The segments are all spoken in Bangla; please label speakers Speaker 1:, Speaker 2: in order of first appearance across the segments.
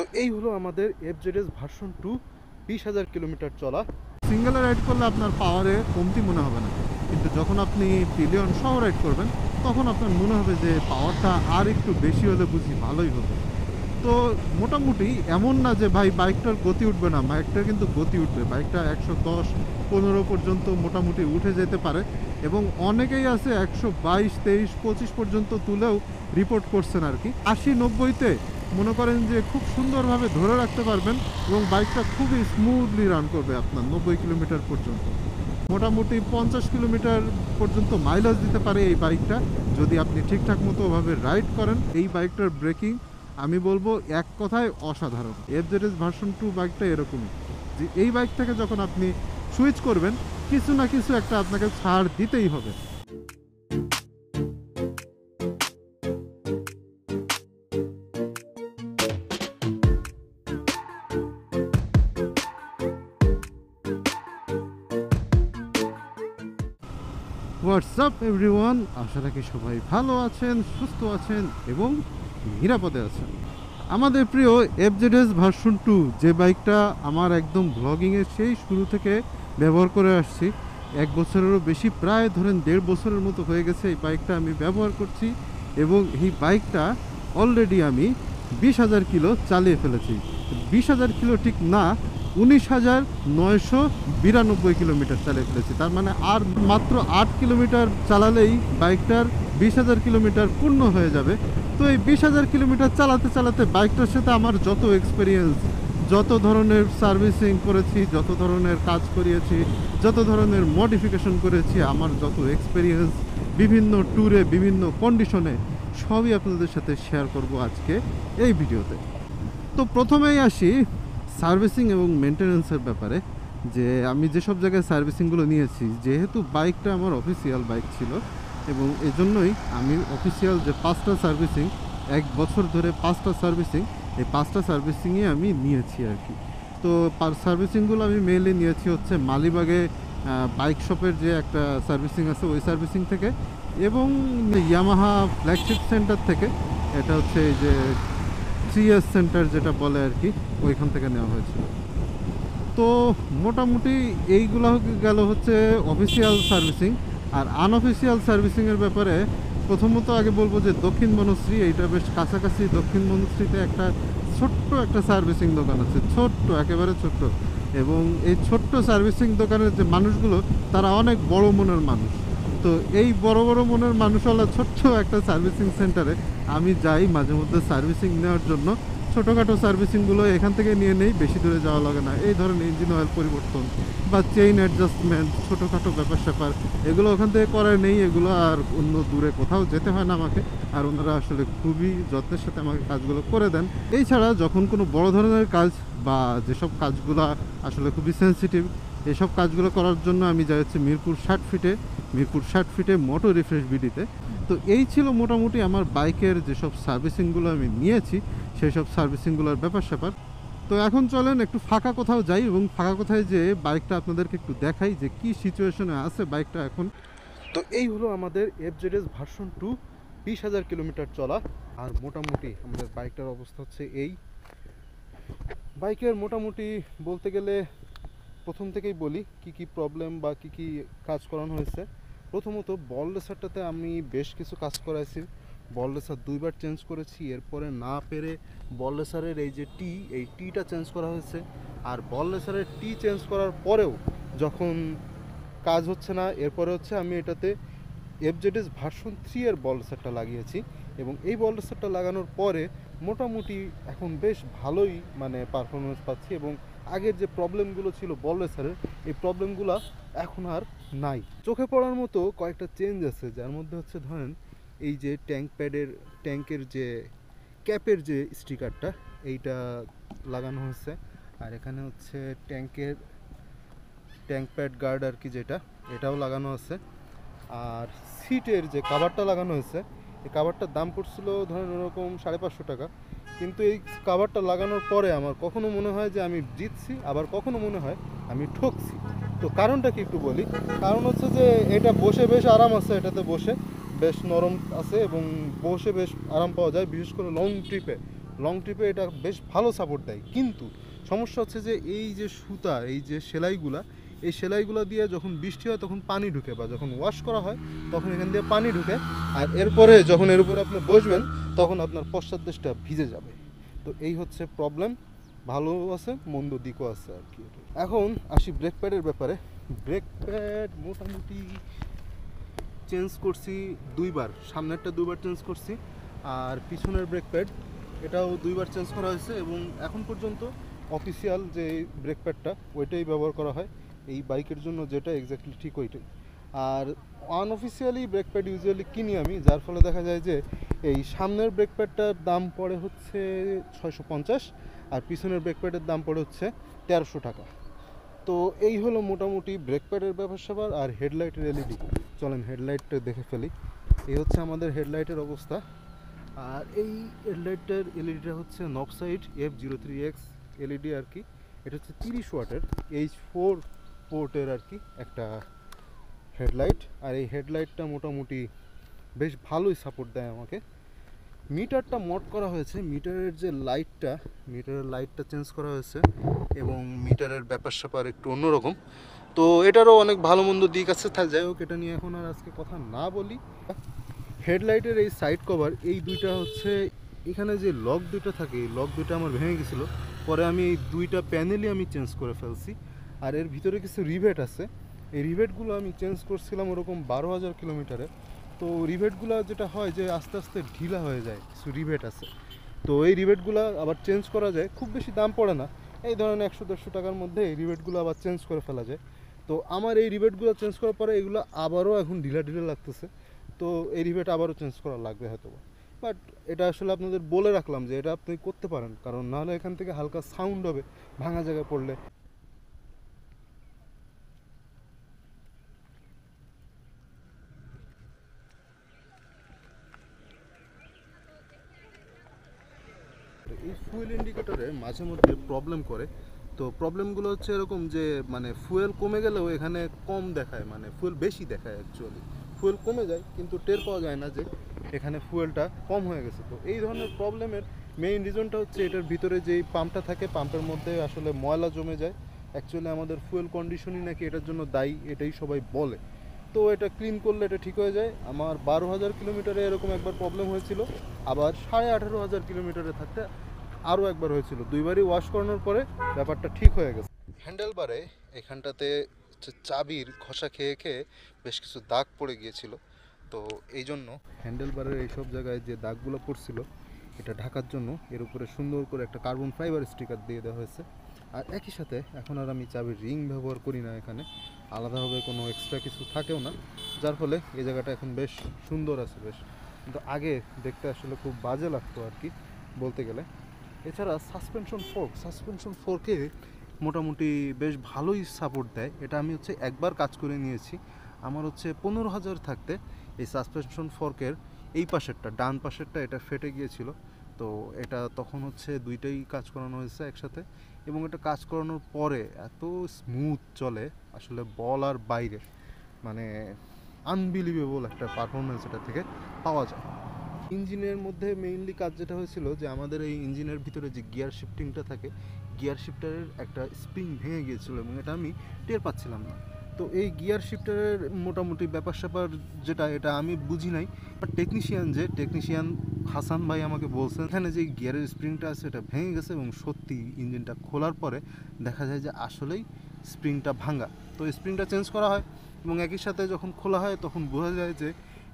Speaker 1: তো এই হলো আমাদের এফজেডএস ভার্সন টু বিশ হাজার কিলোমিটার চলা।
Speaker 2: সিঙ্গেলে রাইড করলে আপনার পাওয়ারে কমতি মনে হবে না। কিন্তু যখন আপনি পিলিয়ন সহ রাইড করবেন, তখন আপনার মনে হবে যে পাওয়ারটা আর একটু বেশি হলে বুঝি ভালোই হবে। তো মোটামুটি এমন না যে ভাই বাইকটার গতি উঠবে না বাইকটার কিন্তু গতি উঠবে। বাইকটা একশো দশ, পনেরো পর্যন্ত মোটামুটি উঠে যেতে পারে এবং অনেকেই আছে একশো বাইশ, তেইশ, পঁচিশ পর্যন্ত তুলেও রিপোর্ট করছেন আর কি। আশি, নব্বইতে মনে করেন যে খুব সুন্দরভাবে ধরে রাখতে পারবেন এবং বাইকটা খুবই স্মুথলি রান করবে আপনার নব্বই কিলোমিটার পর্যন্ত। মোটামুটি পঞ্চাশ কিলোমিটার পর্যন্ত মাইলেজ দিতে পারে এই বাইকটা। যদি আপনি ঠিকঠাক মতো ভাবে রাইড করেন, এই বাইকটার ব্রেকিং আমি বলব এক কথায় অসাধারণ। এফজেডএস ভার্সন টু বাইকটা এরকমই। যে এই বাইক থেকে যখন আপনি সুইচ করবেন, কিছু না কিছু একটা আপনাকে ছাড় দিতেই হবে। হোয়াটসঅ্যাপ এভরিওয়ান আশা রাখি সবাই ভালো আছেন, সুস্থ আছেন এবং নিরাপদে আছেন। আমাদের প্রিয় এফজেডএস ভার্সন টু যে বাইকটা আমার একদম ব্লগিংয়ের সেই শুরু থেকে ব্যবহার করে আসছি, এক বছরেরও বেশি, প্রায় ধরেন দেড় বছরের মতো হয়ে গেছে এই বাইকটা আমি ব্যবহার করছি এবং এই বাইকটা অলরেডি আমি বিশ হাজার কিলো চালিয়ে ফেলেছি। বিশ হাজার কিলো ঠিক না উনিশ হাজার নয়শো বিরানব্বই কিলোমিটার চালিয়ে ফেলেছি। তার মানে আর মাত্র আট কিলোমিটার চালালেই বাইকটার বিশ হাজার কিলোমিটার পূর্ণ হয়ে যাবে। তো এই বিশ হাজার কিলোমিটার চালাতে চালাতে বাইকটার সাথে আমার যত এক্সপিরিয়েন্স যত ধরনের সার্ভিসিং করেছি, যত ধরনের কাজ করিয়েছি, যত ধরনের মডিফিকেশন করেছি, আমার যত এক্সপিরিয়েন্স বিভিন্ন ট্যুরে বিভিন্ন কন্ডিশনে সবই আপনাদের সাথে শেয়ার করব আজকে এই ভিডিওতে। তো প্রথমেই আসি সার্ভিসিং এবং মেনটেন্যান্সের ব্যাপারে, যে আমি যেসব জায়গায় সার্ভিসিংগুলো নিয়েছি, যেহেতু বাইকটা আমার অফিসিয়াল বাইক ছিল, এবং এজন্যই আমি অফিসিয়াল যে পাঁচটা সার্ভিসিং, এক বছর ধরে পাঁচটা সার্ভিসিং, এই পাঁচটা সার্ভিসিংয়ে আমি নিয়েছি আর কি। তো সার্ভিসিংগুলো আমি মেনলি নিয়েছি হচ্ছে মালিবাগে বাইক শপের যে একটা সার্ভিসিং আছে, ওই সার্ভিসিং থেকে, এবং ইয়ামাহা ফ্ল্যাগশিপ সেন্টার থেকে, এটা হচ্ছে এই যে সিএস সেন্টার যেটা বলে আর কি ওইখান থেকে নেওয়া হয়েছিল তো মোটামুটি এইগুলো গেল হচ্ছে অফিসিয়াল সার্ভিসিং আর আনঅফিসিয়াল সার্ভিসিংয়ের ব্যাপারে প্রথমত আগে বলব যে দক্ষিণ বনশ্রী, এইটা বেশ কাছাকাছি। দক্ষিণ বনশ্রীতে একটা ছোট্ট একটা সার্ভিসিং দোকান আছে, ছোট্ট, একেবারে ছোট্ট। এবং এই ছোট্ট সার্ভিসিং দোকানের যে মানুষগুলো, তারা অনেক বড় মনের মানুষ। তো এই বড় বড় মনের মানুষওয়ালা ছোট্ট একটা সার্ভিসিং সেন্টারে আমি যাই মাঝে মধ্যে সার্ভিসিং নেওয়ার জন্য। ছোটোখাটো সার্ভিসিংগুলো এখান থেকে নিয়ে নেই, বেশি দূরে যাওয়া লাগে না। এই ধরনের ইঞ্জিন অয়েল পরিবর্তন বা চেইন অ্যাডজাস্টমেন্ট ছোটোখাটো ব্যাপার স্যাপার, এগুলো ওখান থেকে করার নেই। এগুলো আর অন্য দূরে কোথাও যেতে হয় না আমাকে। আর ওনারা আসলে খুবই যত্নের সাথে আমাকে কাজগুলো করে দেন। এছাড়া যখন কোনো বড় ধরনের কাজ বা যেসব কাজগুলো আসলে খুবই সেন্সিটিভ এসব কাজগুলো করার জন্য আমি যাই হচ্ছে মিরপুর ষাট ফিটে মিরপুর ষাট ফিটে মোটর রিফ্রেশ বিডিতে তো। এই ছিল মোটামুটি আমার বাইকের যেসব সার্ভিসিংগুলো আমি নিয়েছি সেই সব সার্ভিসিংগুলোর ব্যাপার স্যাপার। তো এখন চলেন একটু ফাঁকা কোথাও যাই এবং ফাঁকা কোথায় যে বাইকটা আপনাদেরকে একটু দেখাই যে কি সিচুয়েশনে আছে বাইকটা এখন।
Speaker 1: তো এই হলো আমাদের এফজেডএস ভার্সন টু বিশ হাজার কিলোমিটার চলা। আর মোটামুটি আমাদের বাইকটার অবস্থা হচ্ছে এই। বাইকের মোটামুটি বলতে গেলে প্রথম থেকেই বলি কি কি প্রবলেম বা কি কি কাজ করানো হয়েছে। প্রথমত বল রেসারটাতে আমি বেশ কিছু কাজ করাইছি। বল রেসার দুইবার চেঞ্জ করেছি, এরপরে না পেরে বল রেসারের এই যে টি এই টিটা চেঞ্জ করা হয়েছে। আর বল রেসারের টি চেঞ্জ করার পরেও যখন কাজ হচ্ছে না, এরপরে হচ্ছে আমি এটাতে এফজেডএস ভার্সন থ্রি এর বল রেসারটা লাগিয়েছি। এবং এই বল রেসারটা লাগানোর পরে মোটামুটি এখন বেশ ভালোই মানে পারফরমেন্স পাচ্ছি এবং আগের যে প্রবলেমগুলো ছিল বল রেসারের এই প্রবলেমগুলো এখন আর নাই। চোখে পড়ার মতো কয়েকটা চেঞ্জ আছে, যার মধ্যে হচ্ছে ধরেন এই যে ট্যাঙ্ক প্যাডের ট্যাঙ্কের যে ক্যাপের যে স্টিকারটা এইটা লাগানো হয়েছে। আর এখানে হচ্ছে ট্যাঙ্কের ট্যাঙ্ক প্যাড গার্ড আর কি যেটা, এটাও লাগানো আছে। আর সিটের যে কাভারটা লাগানো হয়েছে এই কাভারটার দাম পড়ছিল ধরেন ওরকম সাড়ে পাঁচশো টাকা। কিন্তু এই কাভারটা লাগানোর পরে আমার কখনো মনে হয় যে আমি জিতছি, আবার কখনো মনে হয় আমি ঠকছি। তো কারণটা কি একটু বলি? কারণ হচ্ছে যে এটা বসে বেশ আরাম আছে, এটাতে বসে বেশ নরম আছে এবং বসে বেশ আরাম পাওয়া যায়, বিশেষ করে লং ট্রিপে লং ট্রিপে এটা বেশ ভালো সাপোর্ট দেয়। কিন্তু সমস্যা হচ্ছে যে এই যে সুতা, এই যে সেলাইগুলা এই সেলাইগুলো দিয়ে যখন বৃষ্টি হয় তখন পানি ঢুকে বা যখন ওয়াশ করা হয় তখন এখান দিয়ে পানি ঢুকে। আর এরপরে যখন এর উপরে আপনি বসবেন, তখন আপনার পশ্চাৎ দেশটা ভিজে যাবে। তো এই হচ্ছে প্রবলেম ভালো আছে, মন্দ দিকও আছে আর কি। এখন আসি ব্রেক প্যাডের ব্যাপারে। ব্রেক প্যাড মোটামুটি চেঞ্জ করছি দুইবার। সামনেরটা দুইবার চেঞ্জ করছি। আর পিছনের ব্রেক প্যাড এটাও দুইবার চেঞ্জ করা হয়েছে এবং এখন পর্যন্ত অফিসিয়াল যে ব্রেক প্যাডটা ওইটাই ব্যবহার করা হয়। এই বাইকের জন্য যেটা এক্স্যাক্টলি ঠিক ওইটাই। আর আনঅফিসিয়ালি ব্রেক প্যাড ইউজুয়ালি কিনি আমি, যার ফলে দেখা যায় যে এই সামনের ব্রেক প্যাডটার দাম পড়ে হচ্ছে ছয়শো পঞ্চাশ, আর পিছনের ব্রেক প্যাডের দাম পড়ে হচ্ছে তেরোশো টাকা। তো এই হলো মোটামুটি ব্রেক প্যাডের ব্যাপার স্যাপার আর হেডলাইটের এলইডি চলেন হেডলাইটটা দেখে ফেলি। এই হচ্ছে আমাদের হেডলাইটের অবস্থা। আর এই হেডলাইটটার এলইডিটা হচ্ছে Novsight F zero three X LED আর কি। এটা হচ্ছে তিরিশ ওয়াটের এইচ ফোর পোর্টের আর কি একটা হেডলাইট। আর এই হেডলাইটটা মোটামুটি বেশ ভালোই সাপোর্ট দেয় আমাকে। মিটারটা মড করা হয়েছে। মিটারের যে লাইটটা মিটারের লাইটটা চেঞ্জ করা হয়েছে এবং মিটারের ব্যাপার স্যাপার একটু অন্যরকম। তো এটারও অনেক ভালো মন্দ দিক আছে। তাহলে যাই হোক, এটা নিয়ে এখন আর আজকে কথা না বলি। হেডলাইটের এই সাইড কভার এই দুইটা হচ্ছে এখানে যে লক দুইটা থাকে, এই লক দুইটা আমার ভেঙে গেছিল। পরে আমি এই দুইটা প্যানেলই আমি চেঞ্জ করে ফেলছি। আর এর ভিতরে কিছু রিভেট আছে। এই রিভেটগুলো আমি চেঞ্জ করছিলাম ওরকম বারো হাজার কিলোমিটারে। তো রিভেটগুলো যেটা হয় যে আস্তে আস্তে ঢিলা হয়ে যায়, কিছু রিভেট আছে। তো এই রিভেটগুলো আবার চেঞ্জ করা যায়, খুব বেশি দাম পড়ে না। এই ধরনের একশো দেড়শো টাকার মধ্যে এই রিভেটগুলো আবার চেঞ্জ করে ফেলা যায়। তো আমার এই রিভেটগুলো চেঞ্জ করার পরে এগুলো আবারও এখন ঢিলা ঢিলা লাগতেছে। তো এই রিভেট আবারও চেঞ্জ করা লাগবে হয়তো বাট এটা আসলে আপনাদের বলে রাখলাম যে এটা আপনি করতে পারেন। কারণ নাহলে এখান থেকে হালকা সাউন্ড হবে, ভাঙা জায়গায় পড়লে। ফুয়েল ইন্ডিকেটরে মাঝে মধ্যে প্রবলেম করে। তো প্রবলেমগুলো হচ্ছে এরকম যে মানে ফুয়েল কমে গেলেও এখানে কম দেখায় মানে ফুয়েল বেশি দেখায় অ্যাকচুয়ালি ফুয়েল কমে যায়, কিন্তু টের পাওয়া যায় না যে, এখানে ফুয়েলটা কম হয়ে গেছে। তো এই ধরনের প্রবলেমের মেইন রিজনটা হচ্ছে এটার ভিতরে যেই পাম্পটা থাকে পাম্পের মধ্যে আসলে ময়লা জমে যায়। অ্যাকচুয়ালি আমাদের ফুয়েল কন্ডিশনই নাকি এটার জন্য দায়ী, এটাই সবাই বলে। তো এটা ক্লিন করলে এটা ঠিক হয়ে যায়। আমার বারো হাজার কিলোমিটারে এরকম একবার প্রবলেম হয়েছিল। আবার সাড়ে আঠেরো হাজার কিলোমিটারে থাকতে আরও একবার হয়েছিল। দুইবারই ওয়াশ করানোর পরে ব্যাপারটা ঠিক হয়ে গেছে। হ্যান্ডেল বারে এখানটাতে হচ্ছে চাবির ঘষা খেয়ে খেয়ে বেশ কিছু দাগ পড়ে গিয়েছিল। তো এই জন্য হ্যান্ডেল বারের এইসব জায়গায় যে দাগগুলো পড়ছিল এটা ঢাকার জন্য এর উপরে সুন্দর করে একটা কার্বন ফাইবার স্টিকার দিয়ে দেওয়া হয়েছে। আর একই সাথে এখন আর আমি চাবির রিং ব্যবহার করি না এখানে। আলাদাভাবে কোনো এক্সট্রা কিছু থাকেও না। যার ফলে এই জায়গাটা এখন বেশ সুন্দর আছে বেশ। কিন্তু আগে দেখতে আসলে খুব বাজে লাগতো আর কি বলতে গেলে। এছাড়া সাসপেনশন ফোর্ক সাসপেনশন ফোর্কে মোটামুটি বেশ ভালোই সাপোর্ট দেয়। এটা আমি হচ্ছে একবার কাজ করে নিয়েছি। আমার হচ্ছে পনেরো হাজার থাকতে এই সাসপেনশন ফোর্কের এই পাশেরটা, ডান পাশেরটা এটা ফেটে গিয়েছিল। তো এটা তখন হচ্ছে দুইটাই কাজ করানো হয়েছে একসাথে এবং এটা কাজ করানোর পরে এত স্মুথ চলে, আসলে বল আর বাইরে। মানে আনবিলিভেবল একটা পারফরমেন্স এটা থেকে পাওয়া যায়। ইঞ্জিনের মধ্যে মেইনলি কাজ যেটা হয়েছিল যে আমাদের এই ইঞ্জিনের ভিতরে যে গিয়ার শিফটিংটা থাকে গিয়ার শিফটারের একটা স্প্রিং ভেঙে গিয়েছিল এবং এটা আমি টের পাচ্ছিলাম না। তো এই গিয়ার শিফটারের মোটামুটি ব্যাপার স্যাপার যেটা, এটা আমি বুঝি নাই। বাট টেকনিশিয়ান যে টেকনিশিয়ান হাসান ভাই আমাকে বলছেন, এখানে যে গিয়ারের স্প্রিংটা আছে, এটা ভেঙে গেছে এবং সত্যি ইঞ্জিনটা খোলার পরে দেখা যায় যে আসলেই স্প্রিংটা ভাঙা তো স্প্রিংটা চেঞ্জ করা হয় এবং একই সাথে যখন খোলা হয়, তখন বোঝা যায় যে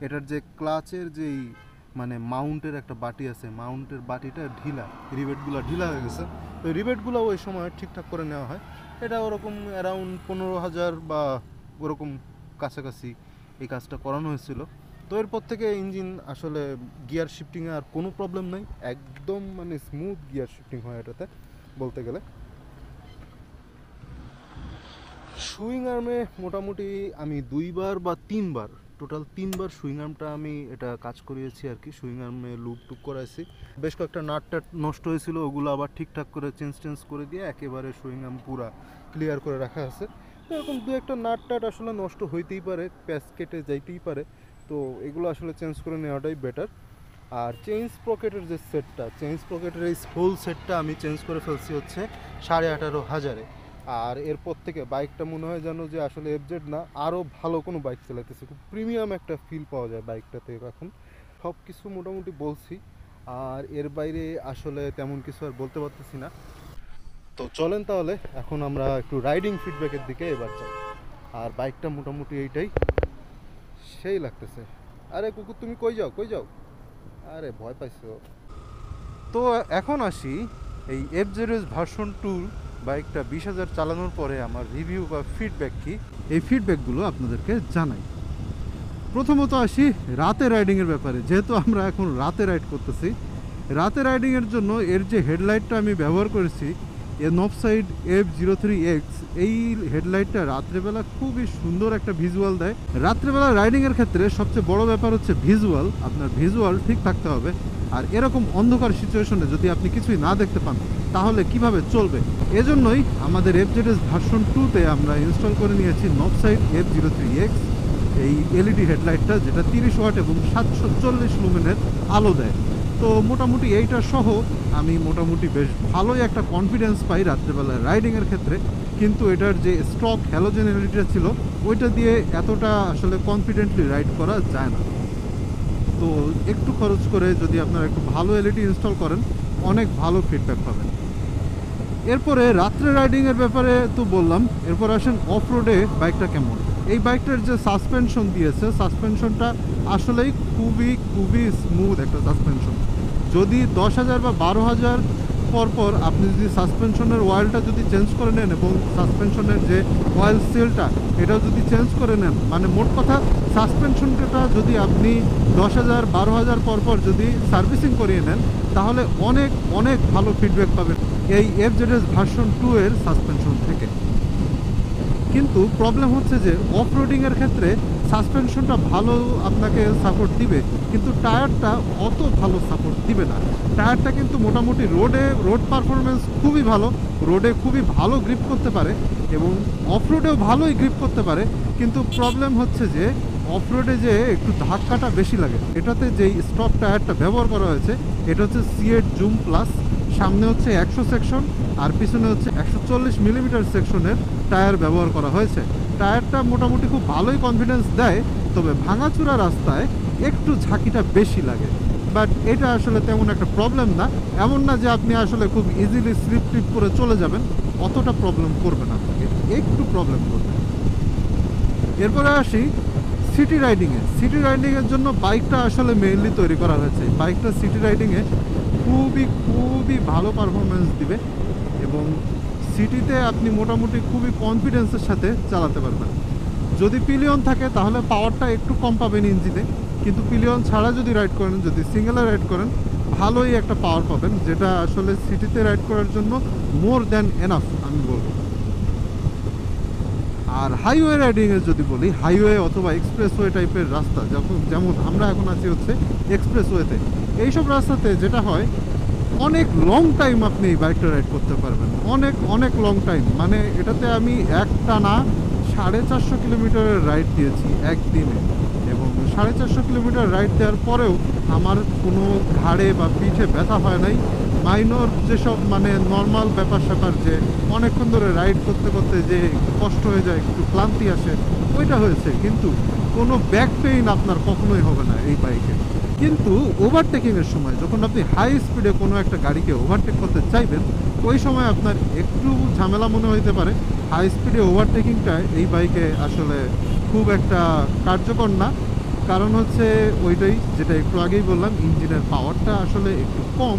Speaker 1: এটার যে ক্লাচের যেই মানে মাউন্টের একটা বাটি আছে, মাউন্টের বাটিটা ঢিলা, রিবেটগুলো ঢিলা হয়ে গেছে। তো রিবেটগুলো ওই সময় ঠিকঠাক করে নেওয়া হয়। এটা ওরকম অ্যারাউন্ড পনেরো হাজার বা ওরকম কাছাকাছি এই কাজটা করানো হয়েছিল। তো এরপর থেকে ইঞ্জিন আসলে গিয়ার শিফটিংয়ে আর কোনো প্রবলেম নাই। একদম মানে স্মুথ গিয়ার শিফটিং হয় এটাতে, বলতে গেলে। সুইং আর্মে মোটামুটি আমি দুইবার বা তিনবার টোটাল তিনবার সুইং আর্মটা আমি এটা কাজ করিয়েছি আর কি। সুইং আর্মে লুপ টুপ করাইছি। বেশ কয়েকটা নাট টাট নষ্ট হয়েছিল, ওগুলো আবার ঠিকঠাক করে চেঞ্জ টেঞ্জ করে দিয়ে একেবারে সুইং আর্ম পুরা ক্লিয়ার করে রাখা আছে। এরকম দু একটা নাট টাট আসলে নষ্ট হইতেই পারে, প্যাচ কেটে যাইতেই পারে। তো এগুলো আসলে চেঞ্জ করে নেওয়াটাই বেটার আর চেঞ্জ পকেটের যে সেটটা চেঞ্জ পকেটের এই ফুল সেটটা আমি চেঞ্জ করে ফেলছি হচ্ছে সাড়ে আঠারো হাজারে। আর এরপর থেকে বাইকটা মনে হয় যেন যে আসলে এফজেড না আরও ভালো কোনো বাইক চালাইতেছে। খুব প্রিমিয়াম একটা ফিল পাওয়া যায় বাইকটাতে এখন। সব কিছু মোটামুটি বলছি। আর এর বাইরে আসলে তেমন কিছু আর বলতে পারতেছি না। তো চলেন তাহলে, এখন আমরা একটু রাইডিং ফিডব্যাকের দিকে এবার যাই। আর বাইকটা মোটামুটি এইটাই। সেই লাগতেছে। আরে কুকুর, তুমি কই যাও কই যাও? আরে ভয় পাইছো। তো এখন আসি এই এফ ভার্সন টু বাইকটা বিশ হাজার চালানোর পরে আমার রিভিউ বা ফিডব্যাক কি?
Speaker 2: এই ফিডব্যাকগুলো আপনাদেরকে জানাই। প্রথমত আসি রাতে রাইডিংয়ের ব্যাপারে। যেহেতু আমরা এখন রাতে রাইড করতেছি, রাতে রাইডিংয়ের জন্য এর যে হেডলাইটটা আমি ব্যবহার করেছি এ Novsight F zero three X এই হেডলাইটটা রাত্রেবেলা খুবই সুন্দর একটা ভিজুয়াল দেয়। রাত্রেবেলা রাইডিংয়ের ক্ষেত্রে সবচেয়ে বড় ব্যাপার হচ্ছে ভিজুয়াল আপনার ভিজুয়াল ঠিক থাকতে হবে। আর এরকম অন্ধকার সিচুয়েশনে যদি আপনি কিছুই না দেখতে পান, তাহলে কীভাবে চলবে? এজন্যই আমাদের এফ জেড এস ভার্সন টুতে আমরা ইনস্টল করে নিয়েছি Novsight F zero three X এই এলইডি হেডলাইটটা যেটা তিরিশ ওয়াট এবং সাতশো চল্লিশ লুমেনের আলো দেয়। তো মোটামুটি এইটা সহ আমি মোটামুটি বেশ ভালোই একটা কনফিডেন্স পাই রাত্রেবেলায় রাইডিংয়ের ক্ষেত্রে। কিন্তু এটার যে স্টক হ্যালোজেন এলইডিটা ছিল, ওইটা দিয়ে এতটা আসলে কনফিডেন্টলি রাইড করা যায় না। তো একটু খরচ করে যদি আপনারা একটু ভালো এলইডি ইনস্টল করেন, অনেক ভালো ফিডব্যাক পাবেন। এরপরে রাত্রে রাইডিংয়ের ব্যাপারে তো বললাম, এরপর আসেন অফ রোডে বাইকটা কেমন? এই বাইকটার যে সাসপেনশন দিয়েছে সাসপেনশনটা আসলেই খুবই খুবই স্মুথ একটা সাসপেনশন যদি দশ হাজার বা বারো হাজার পর পর আপনি যদি সাসপেনশনের অয়েলটা যদি চেঞ্জ করে নেন এবং সাসপেনশনের যে অয়েল সেলটা এটাও যদি চেঞ্জ করে নেন মানে মোট কথা সাসপেনশনটা যদি আপনি দশ হাজার, বারো হাজার পর পর যদি সার্ভিসিং করিয়ে নেন, তাহলে অনেক অনেক ভালো ফিডব্যাক পাবেন এই F Z S version two এর সাসপেনশন থেকে। কিন্তু প্রবলেম হচ্ছে যে অফ রোডিংয়ের ক্ষেত্রে সাসপেনশনটা ভালো আপনাকে সাপোর্ট দিবে, কিন্তু টায়ারটা অত ভালো সাপোর্ট দিবে না। টায়ারটা কিন্তু মোটামুটি রোডে রোড পারফরমেন্স খুবই ভালো, রোডে খুবই ভালো গ্রিপ করতে পারে এবং অফ রোডেও ভালোই গ্রিপ করতে পারে, কিন্তু প্রবলেম হচ্ছে যে অফ রোডে যে একটু ধাক্কাটা বেশি লাগে। এটাতে যেই স্টক টায়ারটা ব্যবহার করা হয়েছে, এটা হচ্ছে সিএট জুম প্লাস সামনে হচ্ছে একশো সেকশন আর পিছনে হচ্ছে একশো চল্লিশ মিলিমিটার সেকশনের টায়ার ব্যবহার করা হয়েছে। টায়ারটা মোটামুটি খুব ভালোই কনফিডেন্স দেয়, তবে ভাঙাচুরা রাস্তায় একটু ঝাঁকিটা বেশি লাগে। বাট এটা আসলে তেমন একটা প্রবলেম না। এমন না যে আপনি আসলে খুব ইজিলি স্লিপ টিপ করে চলে যাবেন, অতটা প্রবলেম করবে না আপনাকে, একটু প্রবলেম করবে। এরপরে আসি সিটি রাইডিংয়ে সিটি রাইডিংয়ের জন্য বাইকটা আসলে মেইনলি তৈরি করা হয়েছে। বাইকটা সিটি রাইডিংয়ে খুবই খুবই ভালো পারফরমেন্স দিবে এবং সিটিতে আপনি মোটামুটি খুবই কনফিডেন্সের সাথে চালাতে পারবেন। যদি পিলিয়ন থাকে তাহলে পাওয়ারটা একটু কম পাবেন ইঞ্জিনে, কিন্তু পিলিয়ন ছাড়া যদি রাইড করেন, যদি সিঙ্গেলে রাইড করেন, ভালোই একটা পাওয়ার পাবেন, যেটা আসলে সিটিতে রাইড করার জন্য মোর দ্যান এনাফ আমি বলব। আর হাইওয়ে রাইডিংয়ের যদি বলি হাইওয়ে অথবা এক্সপ্রেসওয়ে টাইপের রাস্তা, যখন যেমন আমরা এখন আছি হচ্ছে এক্সপ্রেসওয়েতে এইসব রাস্তাতে যেটা হয়, অনেক লং টাইম আপনি এই বাইকটা রাইড করতে পারবেন। অনেক অনেক লং টাইম মানে এটাতে আমি একটা না, সাড়ে চারশো কিলোমিটারের রাইড দিয়েছি একদিনে। এবং সাড়ে চারশো কিলোমিটার রাইড দেওয়ার পরেও আমার কোনো ঘাড়ে বা পিঠে ব্যথা হয় নাই। মাইনর যেসব মানে নর্মাল ব্যাপার স্যাপার যে অনেকক্ষণ ধরে রাইড করতে করতে যে কষ্ট হয়ে যায়, একটু ক্লান্তি আসে, ওইটা হয়েছে। কিন্তু কোনো ব্যাক পেইন আপনার কখনোই হবে না এই বাইকে কিন্তু ওভারটেকিংয়ের সময় যখন আপনি হাই স্পিডে কোনো একটা গাড়িকে ওভারটেক করতে চাইবেন, ওই সময় আপনার একটু ঝামেলা মনে হইতে পারে। হাই স্পিডে ওভারটেকিংটা এই বাইকে আসলে খুব একটা কার্যকর না। কারণ হচ্ছে ওইটাই, যেটা একটু আগেই বললাম, ইঞ্জিনের পাওয়ারটা আসলে একটু কম।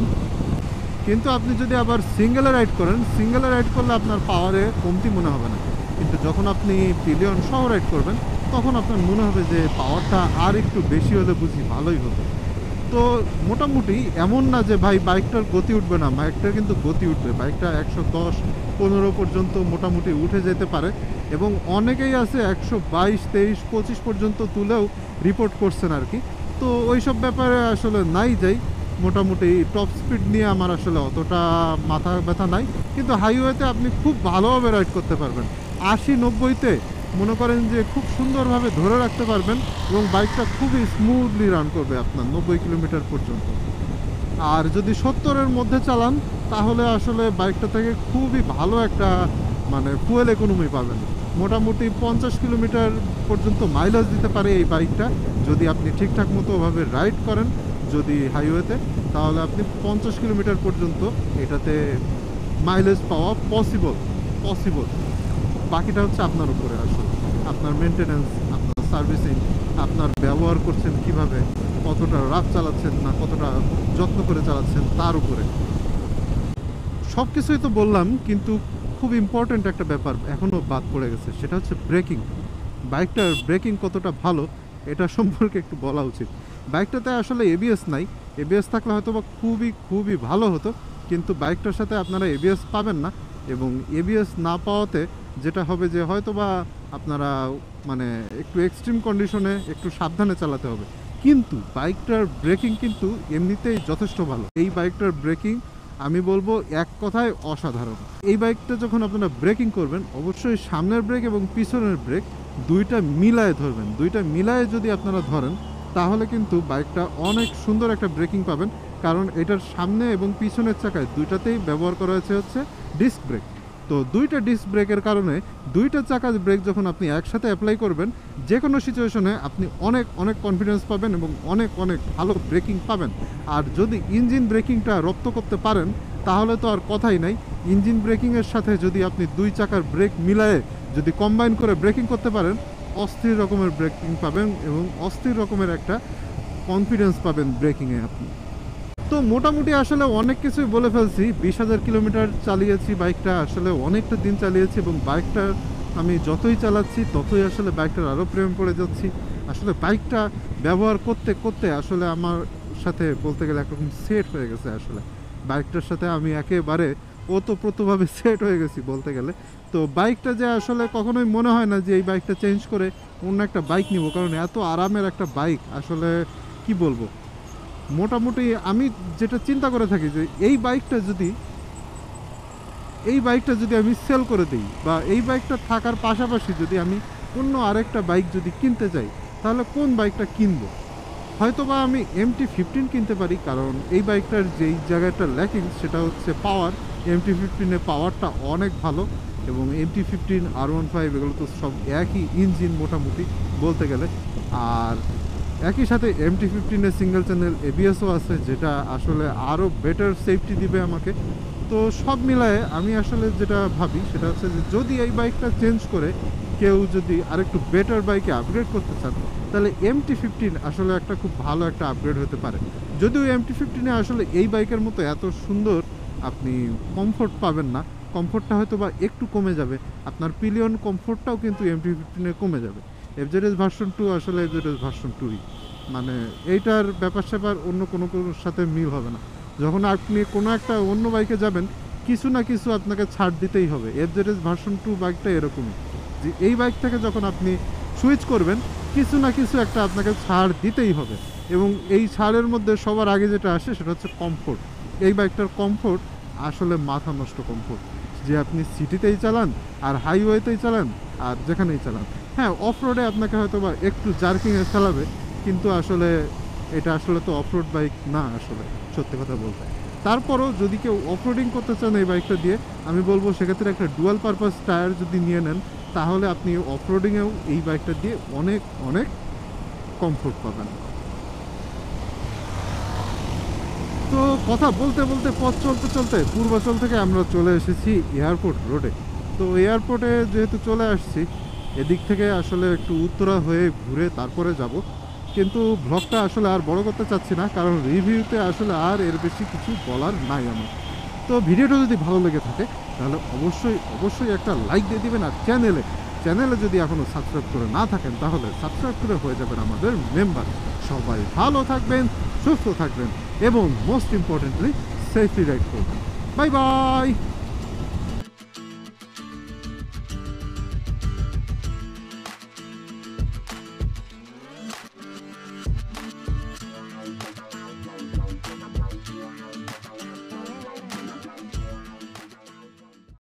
Speaker 2: কিন্তু আপনি যদি আবার সিঙ্গেলে রাইড করেন, সিঙ্গেলে রাইড করলে আপনার পাওয়ারে কমতি মনে হবে না। কিন্তু যখন আপনি পিলিয়ন সহ রাইড করবেন, তখন আপনার মনে হবে যে পাওয়ারটা আর একটু বেশি হলে বুঝি ভালোই হতো। তো মোটামুটি এমন না যে ভাই বাইকটার গতি উঠবে না, বাইকটার কিন্তু গতি উঠবে। বাইকটা একশো দশ, পনেরো পর্যন্ত মোটামুটি উঠে যেতে পারে এবং অনেকেই আছে একশো বাইশ, তেইশ, পঁচিশ পর্যন্ত তুলেও রিপোর্ট করছেন আর কি। তো ওই সব ব্যাপারে আসলে নাই যাই। মোটামুটি টপ স্পিড নিয়ে আমার আসলে অতটা মাথা ব্যথা নাই। কিন্তু হাইওয়েতে আপনি খুব ভালোভাবে রাইড করতে পারবেন। আশি, নব্বইতে মনে করেন যে খুব সুন্দরভাবে ধরে রাখতে পারবেন এবং বাইকটা খুবই স্মুথলি রান করবে আপনার নব্বই কিলোমিটার পর্যন্ত। আর যদি সত্তরের মধ্যে চালান, তাহলে আসলে বাইকটা থেকে খুবই ভালো একটা মানে ফুয়েল ইকোনমি পাবেন। মোটামুটি পঞ্চাশ কিলোমিটার পর্যন্ত মাইলেজ দিতে পারে এই বাইকটা যদি আপনি ঠিকঠাক মতোভাবে রাইড করেন যদি হাইওয়েতে তাহলে আপনি পঞ্চাশ কিলোমিটার পর্যন্ত এটাতে মাইলেজ পাওয়া পসিবল পসিবল বাকিটা হচ্ছে আপনার উপরে আসলে। আপনার মেনটেনেন্স আপনার সার্ভিসিং আপনার ব্যবহার করছেন কীভাবে, কতটা রাফ চালাচ্ছেন না, কতটা যত্ন করে চালাচ্ছেন, তার উপরে। সব কিছুই তো বললাম, কিন্তু খুব ইম্পর্ট্যান্ট একটা ব্যাপার এখনও বাদ পড়ে গেছে, সেটা হচ্ছে ব্রেকিং বাইকটার ব্রেকিং কতটা ভালো, এটা সম্পর্কে একটু বলা উচিত। বাইকটাতে আসলে এবিএস নাই। এবিএস থাকলে হয়তো বা খুবই খুবই ভালো হতো, কিন্তু বাইকটার সাথে আপনারা এবিএস পাবেন না এবং এবিএস না পাওয়াতে যেটা হবে যে হয়তো বা আপনারা মানে একটু এক্সট্রিম কন্ডিশনে একটু সাবধানে চালাতে হবে। কিন্তু বাইকটার ব্রেকিং কিন্তু এমনিতেই যথেষ্ট ভালো। এই বাইকটার ব্রেকিং আমি বলব এক কথায় অসাধারণ। এই বাইকটা যখন আপনারা ব্রেকিং করবেন, অবশ্যই সামনের ব্রেক এবং পিছনের ব্রেক দুইটা মিলায়ে ধরবেন। দুইটা মিলায়ে যদি আপনারা ধরেন তাহলে কিন্তু বাইকটা অনেক সুন্দর একটা ব্রেকিং পাবেন, কারণ এটার সামনে এবং পিছনের চাকায় দুইটাতেই ব্যবহার করা হয়েছে হচ্ছে ডিস্ক ব্রেক তো দুইটা ডিস্ক ব্রেকের কারণে দুইটা চাকার ব্রেক যখন আপনি একসাথে অ্যাপ্লাই করবেন যে কোনো সিচুয়েশনে আপনি অনেক অনেক কনফিডেন্স পাবেন এবং অনেক অনেক ভালো ব্রেকিং পাবেন। আর যদি ইঞ্জিন ব্রেকিংটা রপ্ত করতে পারেন, তাহলে তো আর কথাই নাই। ইঞ্জিন ব্রেকিংয়ের সাথে যদি আপনি দুই চাকার ব্রেক মিলায়ে যদি কম্বাইন করে ব্রেকিং করতে পারেন অস্থির রকমের ব্রেকিং পাবেন এবং অস্থির রকমের একটা কনফিডেন্স পাবেন ব্রেকিংয়ে আপনি। তো মোটামুটি আসলে অনেক কিছুই বলে ফেলছি। বিশ হাজার কিলোমিটার চালিয়েছি বাইকটা আসলে অনেকটা দিন চালিয়েছি এবং বাইকটা আমি যতই চালাচ্ছি, ততই আসলে বাইকটার আরও প্রেম পড়ে যাচ্ছি। আসলে বাইকটা ব্যবহার করতে করতে আসলে আমার সাথে বলতে গেলে একরকম সেট হয়ে গেছে আসলে। বাইকটার সাথে আমি একেবারে ওতপ্রোতভাবে সেট হয়ে গেছি বলতে গেলে। তো বাইকটা যে আসলে কখনোই মনে হয় না যে এই বাইকটা চেঞ্জ করে অন্য একটা বাইক নিব, কারণ এত আরামের একটা বাইক আসলে কি বলব? মোটামুটি আমি যেটা চিন্তা করে থাকি যে এই বাইকটা যদি, এই বাইকটা যদি আমি সেল করে দিই বা এই বাইকটা থাকার পাশাপাশি যদি আমি অন্য আরেকটা বাইক যদি কিনতে চাই তাহলে কোন বাইকটা কিনবো? হয়তো বা আমি এমটি ফিফটিন কিনতে পারি, কারণ এই বাইকটার যেই জায়গাটা ল্যাকিং সেটা হচ্ছে পাওয়ার এমটি ফিফটিনের পাওয়ারটা অনেক ভালো এবং MT fifteen R one five এগুলো তো সব একই ইঞ্জিন মোটামুটি বলতে গেলে। আর একই সাথে এমটি ফিফটিনের সিঙ্গেল চ্যানেল এবিএসও আছে, যেটা আসলে আরও বেটার সেফটি দিবে আমাকে। তো সব মিলায়ে আমি আসলে যেটা ভাবি, সেটা হচ্ছে যে যদি এই বাইকটা চেঞ্জ করে কেউ যদি আরেকটু বেটার বাইকে আপগ্রেড করতে চান, তাহলে এমটি ফিফটিন আসলে একটা খুব ভালো একটা আপগ্রেড হতে পারে। যদিও এমটি ফিফটিনে আসলে এই বাইকের মতো এত সুন্দর আপনি কমফোর্ট পাবেন না। কমফোর্টটা হয়তো বা একটু কমে যাবে। আপনার পিলিয়ন কমফোর্টটাও কিন্তু এমটি ফিফটিনে কমে যাবে। এফজেডএস ভার্সন টু আসলে এফজেডএস ভার্সন টুই মানে এইটার ব্যাপার স্যাপার অন্য কোনো সাথে মিল হবে না। যখন আপনি কোনো একটা অন্য বাইকে যাবেন, কিছু না কিছু আপনাকে ছাড় দিতেই হবে। এফজেডএস ভার্সন টু বাইকটা এরকমই। যে এই বাইক থেকে যখন আপনি সুইচ করবেন, কিছু না কিছু একটা আপনাকে ছাড় দিতেই হবে। এবং এই ছাড়ের মধ্যে সবার আগে যেটা আসে সেটা হচ্ছে কমফোর্ট এই বাইকটার কমফোর্ট আসলে মাথা নষ্ট কমফোর্ট যে আপনি সিটিতেই চালান, আর হাইওয়েতেই চালান, আর যেখানেই চালান। হ্যাঁ অফ রোডে আপনাকে হয়তো বা একটু জার্কিংয়ে চালাবে, কিন্তু আসলে এটা আসলে তো অফ রোড বাইক না আসলে, সত্যি কথা বলতে। তারপরও যদি কেউ অফরোডিং করতে চান এই বাইকটা দিয়ে, আমি বলব সেক্ষেত্রে একটা ডুয়াল পারপাস টায়ার যদি নিয়ে নেন তাহলে আপনি অফরোডিংয়েও এই বাইকটা দিয়ে অনেক অনেক কমফোর্ট পাবেন। তো কথা বলতে বলতে, পথ চলতে চলতে পূর্বাচল থেকে আমরা চলে এসেছি এয়ারপোর্ট রোডে তো এয়ারপোর্টে যেহেতু চলে আসছি, এদিক থেকে আসলে একটু উত্তরা হয়ে ঘুরে তারপরে যাব। কিন্তু ব্লগটা আসলে আর বড় করতে চাচ্ছি না, কারণ রিভিউতে আসলে আর এর বেশি কিছু বলার নাই আমার। তো ভিডিওটা যদি ভালো লেগে থাকে তাহলে অবশ্যই অবশ্যই একটা লাইক দিয়ে দিবেন আর চ্যানেলে চ্যানেলে যদি এখনও সাবস্ক্রাইব করে না থাকেন, তাহলে সাবস্ক্রাইব করে হয়ে যাবেন আমাদের মেম্বার সবাই ভালো থাকবেন, সুস্থ থাকবেন এবং মোস্ট ইম্পর্টেন্টলি সেফটি রাইড করবেন। Bye bye